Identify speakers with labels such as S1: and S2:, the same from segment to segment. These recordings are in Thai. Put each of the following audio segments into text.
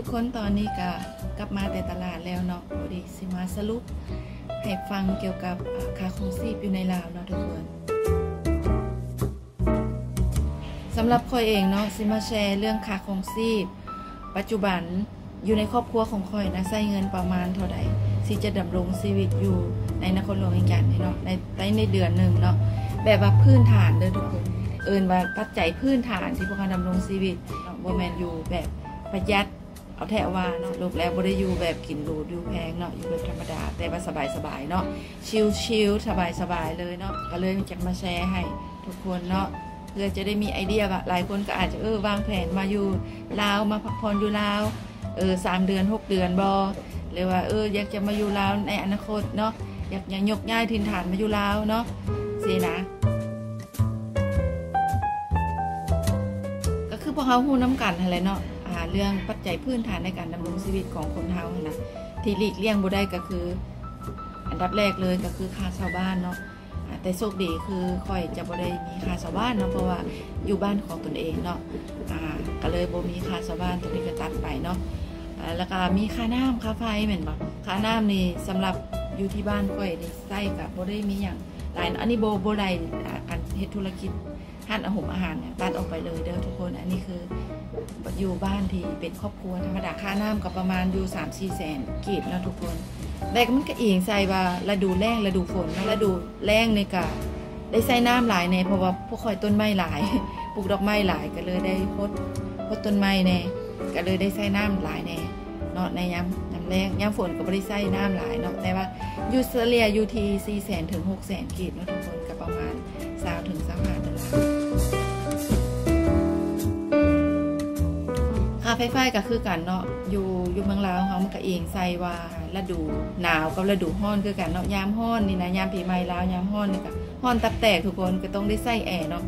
S1: ทุกคนตอนนี้ก็กลับมาแต่ตลาดแล้วเนาะพอดีสิมาสรุปให้ฟังเกี่ยวกับค่าครองชีพอยู่ในลาวเนาะทุกคนสำหรับคอยเองเนาะสิมาแชร์เรื่องค่าครองชีพปัจจุบันอยู่ในครอบครัวของคอยนะใช้เงินประมาณเท่าใดที่จะดำรงชีวิตอยู่ในนครหลวงอีกอย่างนี้เนาะในในในเดือนหนึ่งเนาะแบบว่าพื้นฐานเด้อทุกคนเอินว่าปัจจัยพื้นฐานที่พวกเขาดำรงชีวิตบ่แมนอยู่แบบประหยัด เอาแท้ว่าเนาะลูกแล้วบ่ได้อยู่แบบกินรูอยู่แพงเนาะอยู่แบบธรรมดา แต่ว่าสบายๆเนาะชิลๆสบายๆเลยเนาะก็เลยจะมาแชร์ให้ทุกคนเนาะเพื่อจะได้มีไอเดียว่าหลายคนก็อาจจะเออวางแผนมาอยู่ลาวมาพักผ่อนอยู่ลาวเออสามเดือนหกเดือนบอหรือว่าเอออยากจะมาอยู่ลาวในอนาคตเนาะอยากอยากยกย้ายถิ่นฐานมาอยู่ลาวเนาะสินะก็คือพวกเขาหู้น้ำกันอะไรเนาะ เรื่องปัจจัยพื้นฐานในการดำรงชีวิตของคนเฮาหั้นะที่หลีกเลี่ยงบ่ได้ก็คือ อันดับแรกเลยก็คือค่าชาวบ้านเนาะแต่โชคดีคือค่อยจะบ่ได้มีค่าชาวบ้านเนาะเพราะว่าอยู่บ้านของตนเองเนาะอ่าก็เลยบ่มีค่าชาวบ้านตรงนี้ก็ตัดไปเนาะแล้วก็มีค่าน้ำค่าไฟแม่นบ่ค่าน้ำนี่สำหรับอยู่ที่บ้านค่อยนี่ใช้ก็บ่ได้มีหยังหลายอันนี้โบ่บ่ได้การเฮ็ดธุรกิจห้านอาหารอาหารเนี่ยตัดออกไปเลยเด้อทุกคน อันนี้คือ อยู่บ้านที่เป็นครอบครัวธรรมดาค่าน้ำก็ประมาณอยู่3 4แสนกีบนะทุกคนแต่ก็มันก็อิงใส่ว่าฤดูแล้งฤดูฝนนะฤดูแล้งในกะได้ใส่น้ำหลายในเพราะว่าพวกคอยต้นไม้หลายปลูกดอกไม้หลายก็เลยได้พดพดต้นไม้แน่ก็เลยได้ใส่น้ำหลายแน่เนาะในยามยามแล้งยามฝนก็บ่ได้ใส่น้ำหลายเนาะแต่ว่าอยู่เฉลี่ยอยู่ที่แสนถึง6แสนกีบนะทุกคน ค่าไฟฟ้าก็คือกันเนาะอยู่อยู่เมืองลาวเขามันก็เองใส่ว่าฤดูหนาวกับฤดูร้อนคือกันเนาะยามร้อนนี่นะยามปีใหม่ลาวยามร้อนนี่ก็ร้อนตับแตกทุกคนก็ต้องได้ใส่แอร์เนาะ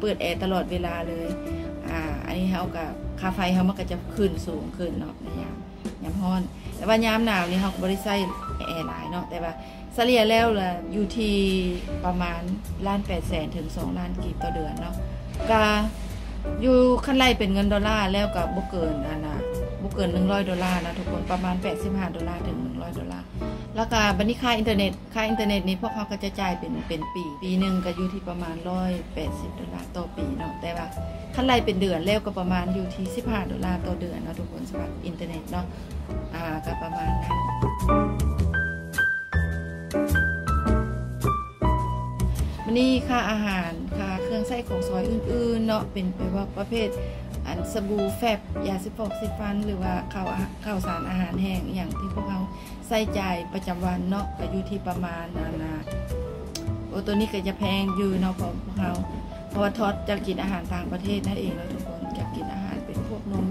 S1: เปิดแอร์ตลอดเวลาเลยอ่าอันนี้เขาก็ค่าไฟเขามันก็จะขึ้นสูงขึ้นเนาะในยามยามร้อน แต่ว่ายามหนาวนี่เขาก็บ่ได้ใส่แอร์หลายเนาะแต่ว่าเฉลี่ยแล้วล่ะอยู่ที่ประมาณล้าน8แสนถึง2ล้านกีบต่อเดือนเนาะก็ อยู่คันไล่เป็นเงินดอลลาร์แล้วก็บ่เกินอันนะบ่เกิน100ดอลลาร์นะทุกคนประมาณ85ดอลลาร์ถึง100ดอลลาร์แล้วก็บัดนี้ค่าอินเทอร์เน็ตค่าอินเทอร์เน็ตนี่พวกเขาก็จะจ่ายเป็นเป็นปี ปีหนึ่งก็อยู่ที่ประมาณ180ดอลลาร์ต่อปีเนาะแต่ว่าขั้นไล่เป็นเดือนแล้วก็ประมาณอยู่ที่15ดอลลาร์ต่อเดือนเนาะทุกคนสำหรับอินเทอร์เน็ตเนาะอ่าก็ประมาณนั้นมันนี่ค่าอาหาร ใช้ของซอยอื่นๆเนาะเป็นไปว่าประเภทอันสบู่แฟบยาสิฟอกสิฟัน หรือว่าข้าวข้าวสารอาหารแห้งอย่างที่พวกเขาใส่ใจประจำวันเนาะก็อยู่ที่ประมาณนานาโอ้ตัวนี้ก็จะแพงอยู่เนาะของพวกเขาเพราะว่าทอดจะกินอาหารต่างประเทศนั่นเองเนาะทุกคนจะกินอาหารเป็นพวกนม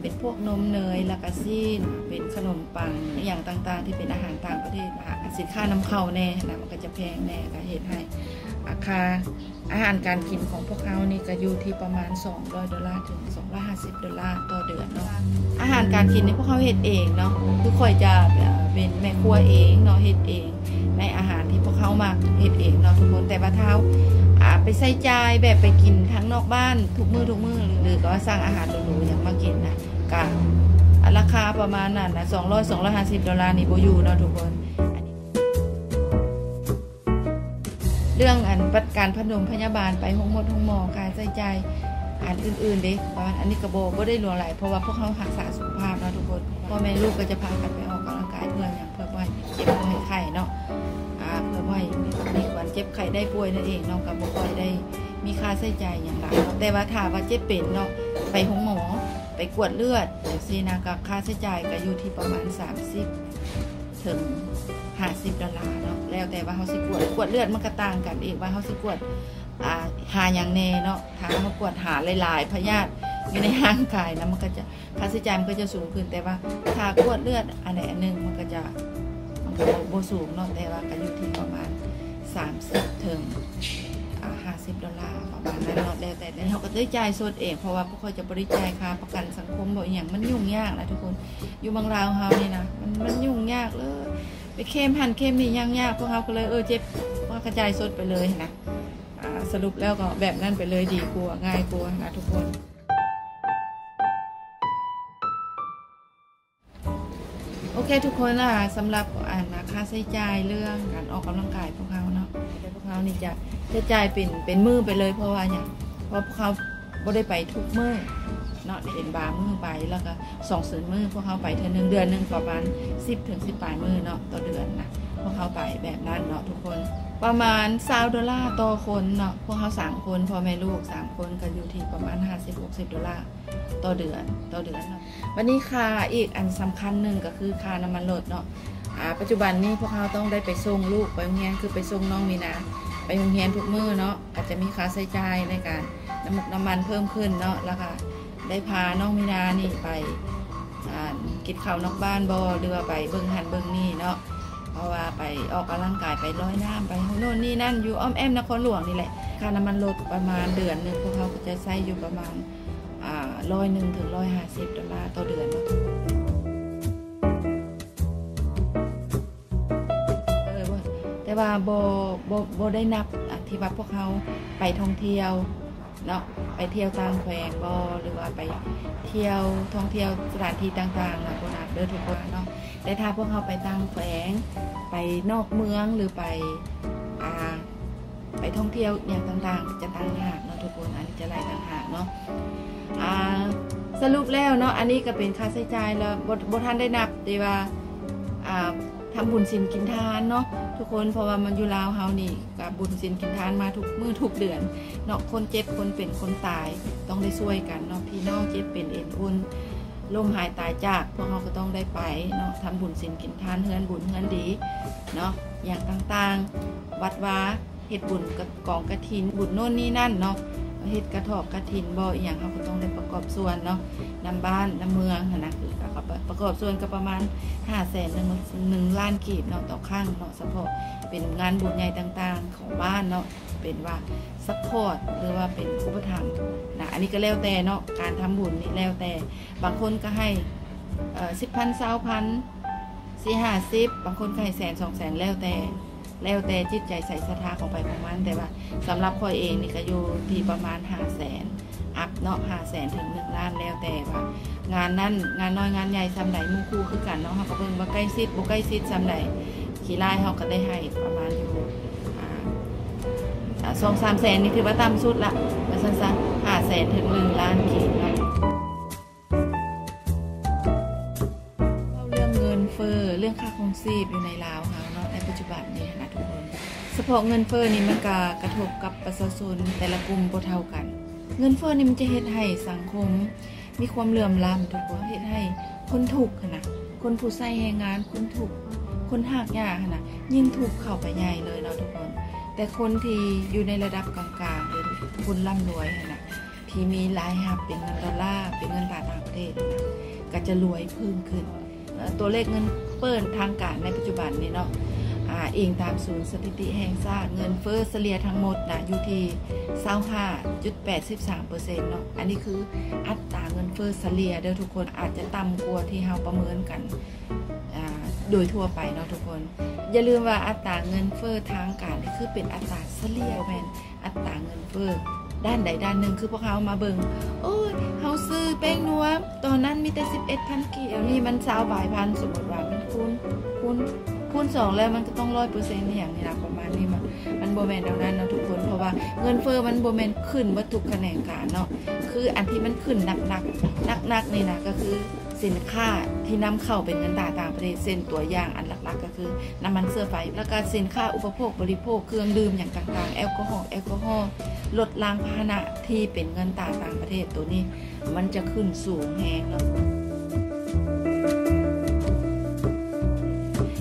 S1: เป็นพวกนมเนยลากาซีนเป็นขนมปังอย่างต่างๆ ที่เป็นอาหารต่างประเทศอาหาสินค้านำเข้าแน่นะมันก็จะแพงแน่ก็เหตุให้ราคา อาหารการกินของพวกเขานี่ก็อยู่ที่ประมาณ 200 ดอลลาร์ถึง 250 ดอลลาร์ต่อเดือนเนาะ อาหารการกินนี่พวกเขาเฮ็ดเองเนาะ คือคอยจะเป็นแม่ครัวเองเนาะเฮ็ดเอง ในอาหารที่พวกเขามาเฮ็ดเองเนาะทุกคน แต่ว่าเท้าไปใส่ใจแบบไปกินทั้งนอกบ้านทุกมือทุกมือหรือก็ว่างอาหารหรูๆอย่างมากินนะก็ราคาประมาณนั้นนะ200 250 ดอลลาร์นี่โบอยู่เนาะทุกคน เรื่องอันปัดการพนมพยาบาลไปห้องหมดห้องหมอการใช้จ่ายอันอื่นๆเด้ประมาณอันนี้กระโบก็ได้หลวงหลายเพราะว่าพวกเขารักษาสุขภาพนะทุกคนพ่อแม่ลูกก็จะพากันไปออกกำลังกายเพื่ออย่างเพื่อว่าเจ็บป่วยไข้เนาะอ่าเพื่อว่ามีวันเจ็บไข้ได้ป่วยนั่นเองเนาะกับบ่ค่อยได้มีค่าใช้จ่ายอย่างไรแต่ว่าถ้าว่าเจ็บเป็นเนาะไปห้องหมอไปกวดเลือดอย่างซีนะก็ค่าใช้จ่ายก็อยู่ที่ประมาณ 30 ถึง 50ดอลลาร์เนาะแล้วแต่ว่าเขาสิกวดกวดเลือดมันก็ต่างกันอีกว่าเขาสิกวดอ่าหาอย่างแน่เนาะถ้าเขากวดหาหลายๆพยาธิอยู่ในร่างกายนะมันก็จะค่าใช้จ่ายมันก็จะสูงขึ้นแต่ว่าถ้ากวดเลือดอันใดอันหนึ่งมันก็จะมันก็บ่สูงเนาะแต่ว่าก็อยู่ที่ประมาณ30ถึงอ่า50ดอลลาร์ประมาณนั้นเนาะแล้วแต่แต่เขาก็ได้จ่ายสดเองเพราะว่าพวกเขาจะบริจายค่าประกันสังคมบ่อย่างมันยุ่งยากนะทุกคนอยู่บางราวเฮานี่นะมันมันยุ่งยากเลย ไปเข้มหั่นเข้มนี่ย่างยากพวกเขาก็เลยเออเจ็บว่ากระจายสดไปเลยนะสรุปแล้วก็แบบนั้นไปเลยดีกว่าง่ายกว่านะทุกคนโอเคทุกคนล่ะสำหรับอ่านค่าใช้จ่ายเรื่องการออกกำลังกายพวกเขาเนาะพวกเขานี่จะจะจ่ายเป็นเป็นมือไปเลยเพราะว่าอย่างเพราะพวกเขาบ่ได้ไปทุกมือ เนาะเป็นบามือไปแล้วก็สองเสืนมือพวกเขาไปเทื่อหนึงเดือนหนึ่งประมาณ10ถึง10ปลายมือเนาะต่อเดือนนะพวกเขาไปแบบนั้นเนาะทุกคน ประมาณ20ดอลลาร์ต่อคนเนาะพวกเขาสามคนพ่อแม่ลูกสามคนก็อยู่ที่ประมาณ50-60ดอลลาร์ต่อเดือนต่อเดือนเนาะวันนี้ค่าอีกอันสำคัญหนึ่งก็คือค่าน้ำมันรถเนาะอ่าปัจจุบันนี้พวกเขาต้องได้ไปส่งลูกไปโรงเรียนคือไปส่งน้องมีนาไปโรงเรียนทุกมือเนาะอาจจะมีค่าใช้จ่ายในการน้ำมันน้ำมันเพิ่มขึ้นเนาะแล้วก็ ได้พาน้องมีนานี่ไปกินข้าวนอกบ้านบอหรือไปเบิ่งหันเบิ่งนี่เนาะเพราะว่าไปออกกำลังกายไปร้อยน้ำไปโน่นนี่นั่นอยู่อ้อมแอมนครหลวงนี่แหละค่าน้ำมันรถประมาณเดือนหนึ่งพวกเขาก็จะใช้อยู่ประมาณร้อยหนึ่งถึงร้อยห้าสิบดอลลาร์ต่อเดือนเนาะเออบ่แต่ว่าโบโบโบได้นับที่ว่าพวกเขาไปท่องเที่ยว เนาะไปเที่ยวตามแขวงบอหรือว่าไปเที่ยวท่องเที่ยวสถานที่ต่างๆนะโบนับเด้อทุกคนเนาะแต่ถ้าพวกเขาไปตามแขวงไปนอกเมืองหรือไปอ่าไปท่องเที่ยวอย่างต่างๆ จะต่างหากเนาะทุกคนอันนี้จะไล่ต่างหากเนาะอ่าสรุปแล้วเนาะอันนี้ก็เป็นค่าใช้จ่ายแล้วบทบทท่านได้นับดีว่าอ่า ทำบุญสินกินทานเนาะทุกคนเพราะว่ามันอยู่ลาวเฮานี่กับบุญสินกินทานมาทุกมือทุกเดือนเนาะคนเจ็บคนเป็นคนตายต้องได้ช่วยกันเนาะพี่น้องเจ็บเป็นเอ็นอุ่นล่มหายตายจากพวกเราก็ต้องได้ไปเนาะทำบุญสินกินทานเฮือนบุญเฮือนดีเนาะอย่างต่างๆ วัดวาเฮ็ดบุญกับกองกระถินบุญโน่นนี่นั่นเนาะ เฮ็ดกระถอกกระถินบ่อหย่างเขาก็ต้องได้ประกอบส่วนเนาะนำบ้านนำเมืองหั้นนะคือก็ประกอบส่วนก็ประมาณ5 0 0 0 0 0 1 1ล้านกีบเนาะต่อครั้งเนาะเฉพาะเป็นงานบุญใหญ่ต่างๆของบ้านเนาะเป็นว่าซัพพอร์ตหรือว่าเป็นอุปถัมภ์นะอันนี้ก็แล้วแต่เนาะการทำบุญนี่แล้วแต่ บางคนก็ให้เอ่อ10,000 20,000สี่ห้าสิบบางคนก็ให้แสนสองแสนแล้วแต่ แล้วแต่จิตใจใส่ศรัทธาของไปของมันแต่ว่าสำหรับคอยเองนี่ก็อยู่ที่ประมาณห้าแสนอัพเนาะห้าแสนถึงหนึ่งล้านแล้วแต่ว่างานนั้นงานน้อยงานใหญ่ซ้ำใดหมู่คู่คือกันเนาะเขาก็เบิ่งว่าใกล้ชิดบ่ใกล้ชิดซ้ำใดขี่ไล่เขาก็ได้ให้ประมาณอยู่สองสามแสนนี่ถือว่าต่ำสุดละมาสั้นๆห้าแสนถึงหนึ่งล้านขีดเนาะ เงินเฟ้อเรื่องค่าครองชีพอยู่ในลาวเฮาเนาะในปัจจุบันนี้นะทุกคนเฉพาะเงินเฟ้อนี่มันก็กระทบกับประชาชนแต่ละกลุ่มบ่เท่ากัน เงินเฟ้อนี่มันจะเฮ็ดให้สังคม มีความเหลื่อมล้ำทุกคนเฮ็ดให้คนถูกขนนะคนผู้ใช้แรงงานคนถูกคนหากยากขนนะยิ่งถูกเข้าไปใหญ่เลยเนาะทุกคน แต่คนที่อยู่ในระดับกลางๆหรือคนร่ำรวยหั้นนะที่มีรายรับเป็นเงินดอลลาร์เป็นเงินบาทต่างประเทศนะก็จะรวยเพิ่มขึ้น ตัวเลขเงินเปิดทางการในปัจจุบันนี้เนาะอิงตามศูนย์สถิติแห่งชาติเงินเฟ้อเฉลี่ยทั้งหมดนะอยู่ที่25.83%เนาะอันนี้คืออัตราเงินเฟ้อเฉลี่ยเด้อทุกคนอาจจะต่ำกว่าที่เราประเมินกันโดยทั่วไปเนาะทุกคน อย่าลืมว่าอัตราเงินเฟ้อทางการนี่คือเป็นอัตราเฉลี่ยแมนอัตราเงินเฟ้อ ด้านใดด้านหนึ่งคือพวกเขามาเบิงโอ้ยเฮาซื้อแป้งนัวตอนนั้นมีแต่สิบเอ็ดพันกีเดี๋ยวนี้มันสาวบายพันสมมติว่ามันคูณคูณ คูณสองแล้วมันก็ต้องร้อยเปอร์เซ็นต์อย่างนี้นะประมาณนี้มันมันโบแมนเท่านั้นเนาะทุกคนเพราะว่าเงินเฟ้อมันโบแมนขึ้นวัตถุกแขนงการเนาะคืออันที่มันขึ้นหนักหนักหนักหนักๆนี่นะก็คือสินค้าที่นำเข้าเป็นเงินตราต่างประเทศเส้นตัวอย่างอันหลักๆ ก็คือน้ำมันเสื้อไฟ แล้วก็สินค้าอุปโภคบริโภคเครื่องดื่มอย่างต่างๆ แอลกอฮอล์แอลกอฮอล์ลดล้างพาหนะที่เป็นเงินตราต่างประเทศตัวนี้ มันจะขึ้นสูงแฮงเนา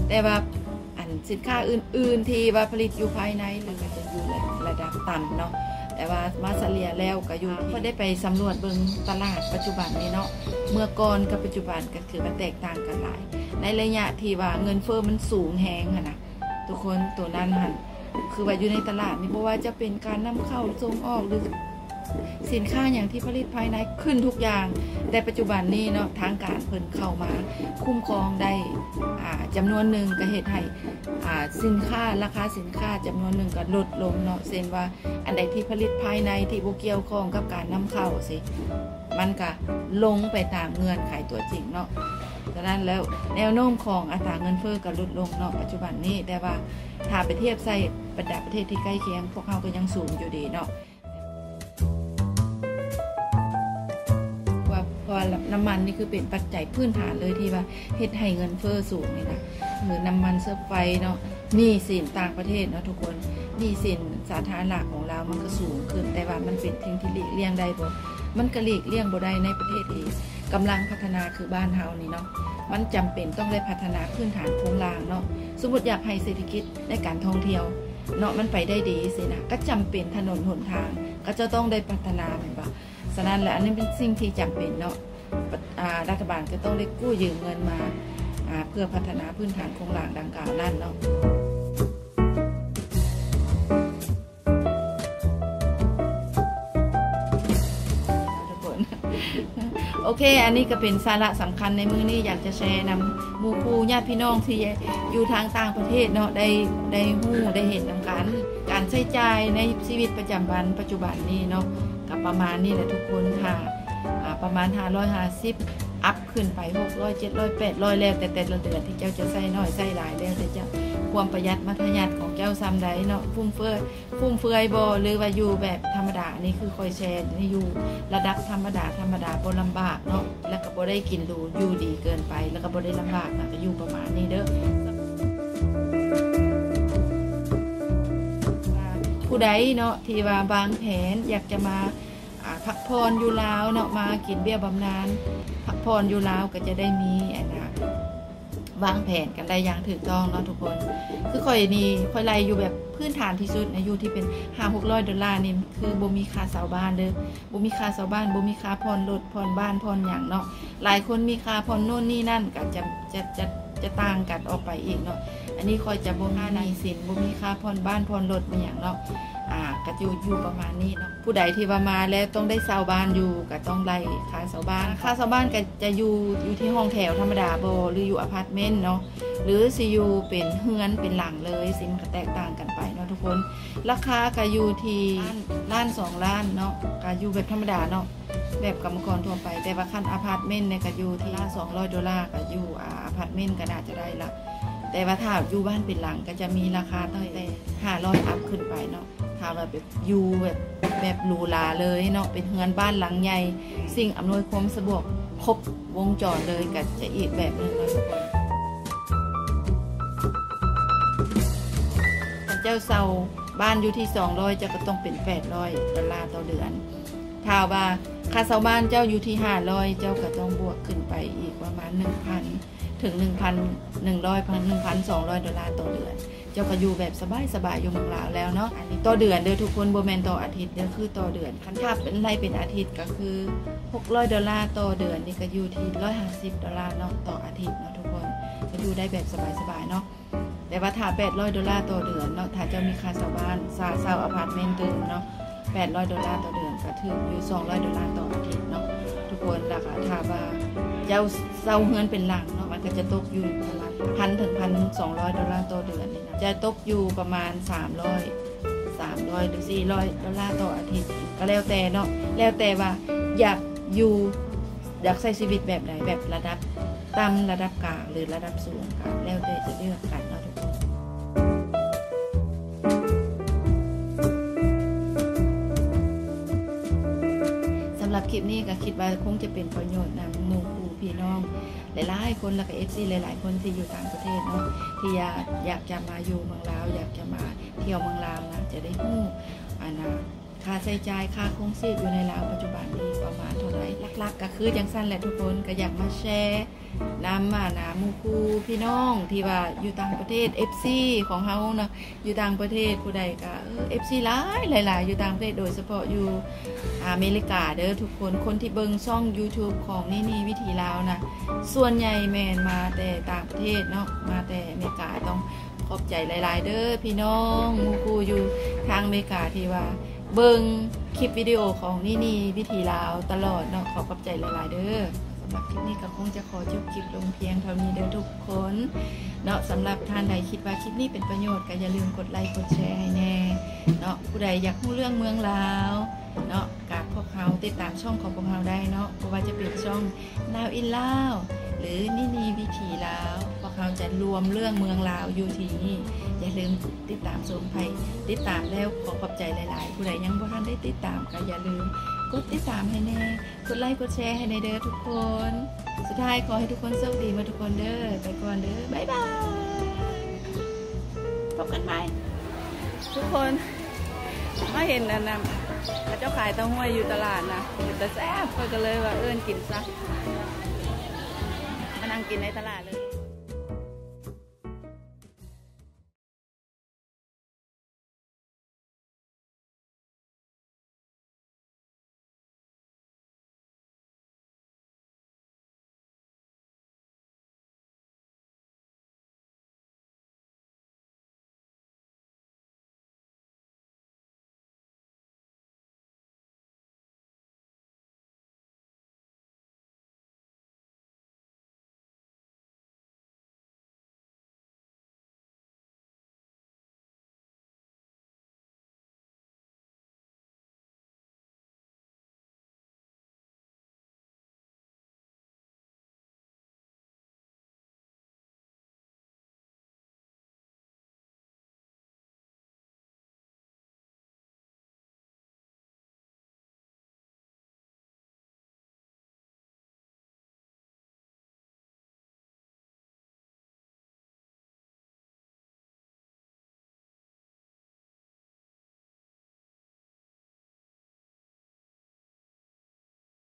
S1: แต่ว่าอันสินค้าอื่น ๆ ที่ว่าผลิตอยู่ภายในหรือก็จะอยู่ระดับต่ำเนาะแต่ว่ามาเลียแล้วก็อยู่ก็ได้ไปสำรวจเบิงตลาดปัจจุบันนี้เนาะเมื่อก่อนกับปัจจุบันก็คือมันแตกต่างกันหลาย ในระยะที่ว่าเงินเฟ้อมันสูงแฮงอะนะทุกคนตัวนั้นหันคือว่าอยู่ในตลาดนี่เพราะว่าจะเป็นการนำเข้าส่งออกหรือ สินค้าอย่างที่ผลิตภายในขึ้นทุกอย่าง แต่ปัจจุบันนี้เนาะทางการเพิ่นเข้ามาคุ้มครองได้อ่าจำนวนหนึ่งก็เหตุให้สินค้าราคาสินค้าจำนวนหนึ่งก็ลดลงเนาะเช่นว่า อันใดที่ผลิตภายในที่บ่เกี่ยวข้องกับการนำเข้าสิมันก็ลงไปตามเงื่อนไขตัวจริงเนาะดังนั้นแล้วแนวโน้มของอัตราเงินเฟ้อก็ลดลงเนาะปัจจุบันนี้แต่ว่าถ้าไปเทียบใส่บรรดาประเทศที่ใกล้เคียง พวกเขาก็ยังสูงอยู่ดีเนาะ ราะว่าน้ำมันนี่คือเป็นปัจจัยพื้นฐานเลยที่ว่าเฮ็ดให้เงินเฟ้อสูงนี่นะคือน้ำมันเสื้อไฟเนาะนี้สินต่างประเทศเนาะทุกคนนี้สินสาธารณะของเรามันก็สูงขึ้นแต่ว่ามันเป็นทิ้งที่หลีกเลี่ยงได้บ่มันก็หลีกเลี่ยงบ่ได้ในประเทศที่กำลังพัฒนาคือบ้านเฮานี่เนาะมันจำเป็นต้องได้พัฒนาพื้นฐานโครงล่างเนาะสมมติอยากให้เศรษฐกิจในการท่องเที่ยวเนาะมันไปได้ดีสินะก็จำเป็นถนนหนทาง ก็จะต้องได้พัฒนาเหมือนปะนั้นแหละอันนี้เป็นสิ่งที่จำเป็นเนาะรัฐบาลก็ต้องได้กู้ยืมเงินมาเพื่อพัฒนาพื้นฐานโครงหล่างดังกล่าวนั่นเนาะโอเค อันนี้ก็เป็นสาระสำคัญในมือนี้อยากจะแชร์นำมูคูญาติพี่น้องที่อยู่ทางต่างประเทศเนาะได้ได้หู้ได้เห็นนำกัน การใช้จ่ายในชีวิตประจำวันปัจจุบันนี้เนาะ กับประมาณนี้แหละทุกคนค่ะประมาณ 550 อัพขึ้นไป 600 700 800แล้วแต่แต่ละเดือนที่เจ้าจะใส่น้อยใส่หลายแล้วแต่เจ้าความประหยัดมัธยัติของเจ้าซ้ำใดเนาะฟุ่มเฟือยฟุ่มเฟือยบ่หรือว่าอยู่แบบธรรมดานี่คือคอยแชร์นี่อยู่ระดับธรรมดาธรรมดาบ่ลำบากเนาะแล้วก็บ่ได้กินหรูอยู่ดีเกินไป แล้วก็บ่ได้ลำบากนะก็อยู่ประมาณนี้เด้อ ผู้ใดเนาะที่ว่าบางแผนอยากจะมาพักพรอยู่ลาวเนาะมากินเบี้ยบำนาญพักพรอยู่ลาวก็จะได้มีอันนะวางแผนกันได้อย่างถูกต้องเนาะทุกคน คือค่อยนี่ค่อยไล่อยู่แบบพื้นฐานที่สุดนะอยู่ที่เป็นห้าหกร้อยดอลลาร์นี่คือบ่มีค่าเสาบ้านเด้อบ่มีค่าเสาบ้านบ่มีค่าผ่อนรถผ่อนบ้านผ่อนหยังเนาะหลายคนมีค่าผ่อนโน่นนี่นั่นก็จะจะจะจะต่างกันออกไปอีกเนาะ อันนี้คอยจะบ่มีหนี้สินบ่มีค่าผ่อนบ้านผ่อนรถมีหยังเนาะอ่าก็อยู่อยู่ประมาณนี้เนาะผู้ใดที่ว่ามาแล้วต้องได้เสาบ้านอยู่ก็ต้องไล่ค่าเสาบ้านค่าเสาบ้านก็จะอยู่อยู่ที่ห้องแถวธรรมดาบ่หรืออยู่อพาร์ตเมนต์เนาะหรือซียูเป็นเฮือนเป็นหลังเลยสินก็แตกต่างกันไปเนาะทุกคน ราคาก็อยู่ที่ล้านสองล้านเนาะก็อยู่แบบธรรมดาเนาะแบบกรรมกรทั่วไปแต่ว่าขั้นอพาร์ตเมนต์เนี่ยก็อยู่ที่ล้านสองร้อยดอลลาร์ก็อยู่อพาร์ตเมนต์ก็น่าจะได้ละ แต่ว่าถ้าอยู่บ้านเป็นหลังก็จะมีราคาตั้งแต่ห้าร้อย up ขึ้นไปเนาะถ้าว่าแบบอยู่แบบแบบหรูหราเลยเนาะเป็นเฮือนบ้านหลังใหญ่ สิ่งอำนวยความสะดวกครบวงจรเลยก็จะอีกแบบนึงเนาะทุกคนเจ้าเซ่าบ้านอยู่ที่ 200เจ้าก็ต้องเป็น 800ดอลลาร์ต่อเดือน ถ้าว่าค่าเซ่าบ้านเจ้าอยู่ที่ 500 เจ้าก็ต้องบวกขึ้นไปอีกประมาณ 1,000 ถึง 1,100 1,200 ดอลลาร์ต่อเดือน เจ้าก็อยู่แบบสบายๆอยู่เมืองลาวแล้วเนาะอันนี้ต่อเดือนเด้อทุกคนบ่แมนต่ออาทิตย์เด้อคือต่อเดือนคันถ้าเป็นไรเป็นอาทิตย์ก็คือ 600 ดอลลาร์ต่อเดือนนี่ก็อยู่ที่150 ดอลลาร์เนาะต่ออาทิตย์เนาะทุกคนก็อยู่ได้แบบสบายๆเนาะแต่ว่าถ้า800 ดอลลาร์ต่อเดือนเนาะถ้าจะมีค่าเช่าบ้านค่าเช่าอพาร์ตเมนต์ตึงเนาะ800 ดอลลาร์ต่อเดือนก็ถึงอยู่ 200 ดอลลาร์ต่ออาทิตย์เนาะทุกคนราคาถ้าว่าเจ้าเช่าเฮือนเป็นหลังเนาะ ก็จะตกอยู่ประมาณพันถึงพันสองร้อยดอลลาร์ต่อเดือนนี่นะจะตกอยู่ประมาณ300 300หรือ400ดอลลาร์ต่ออาทิตย์ ก็แล้วแต่เนาะแล้วแต่ว่าอยากอยู่อยากใช้ชีวิตแบบไหนแบบระดับต่ำระดับกลางหรือระดับสูงกันแล้วแต่จะเลือกกันเนาะทุกคนสำหรับคลิปนี้ก็คิดว่าคงจะเป็นประโยชน์นำหมู่ พี่น้อง หลายๆคนแล้วก็ FC หลาย ๆ คนที่อยู่ต่างประเทศเนาะที่อยากอยากจะมาอยู่เมืองลาวอยากจะมาเที่ยวเมืองลาวนะจะได้หู้อันนะ ค่าใช้จ่ายค่าครองชีพอยู่ในลาวปัจจุบันนี้ประมาณเท่าไหร่หลักๆ ก็คือจั่งซั้นแหละทุกคนก็อยากมาแชร์นำมานะหมู่คู่พี่น้องที่ว่าอยู่ต่างประเทศ FC ของเฮานะอยู่ต่างประเทศผู้ใดก็เออ FC หลายหลายๆอยู่ต่างประเทศโดยเฉพาะอยู่อเมริกาเด้อทุกคนคนที่เบิงช่อง YouTube ของนี่นี่วิธีลาวนะส่วนใหญ่แมนมาแต่ต่างประเทศเนาะมาแต่อเมริกาต้องขอบใจหลาย ๆ เด้อพี่น้องมูกูอยู่ทางอเมริกาที่ว่า เบิงคลิปวิดีโอของนี่นี่วิธีลาวตลอดเนาะขอขอบใจหลายๆเด้อสำหรับคลิปนี้ก็คงจะขอจบคลิปลงเพียงเท่านี้เด้อทุกคนเนาะสำหรับท่านใดคิดว่าคลิปนี้เป็นประโยชน์ก็อย่าลืมกดไลค์กดแชร์ให้แน่เนาะผู้ใดอยากรู้เรื่องเมืองลาวเนาะกับพวกเขาติดตามช่องของพวกเราได้เนาะเพราะว่าจะเป็นช่อง Now in Lao หรือนี่นี่วิถีลาว เขาจะรวมเรื่องเมืองลาวอยู่ที่นี่อย่าลืมติดตามชมไปติดตามแล้วขอขอบใจหลาย ๆ ผู้ใดยังบ่ทันได้ติดตามก็อย่าลืมกดติดตามให้แน่ กดไลค์กดแชร์ให้ในเด้อทุกคน สุดท้ายขอให้ทุกคนโชคดีมาทุกคนเด้อไปก่อนเด้อบ๊ายบายพบกันใหม่ทุกคนมาเห็นอันนั้นพระเจ้าขายเต้าห้วยอยู่ตลาดนะอยู่แต่แซ่บก็เลยว่าเอิ้นกินซะมานั่งกินในตลาดเลย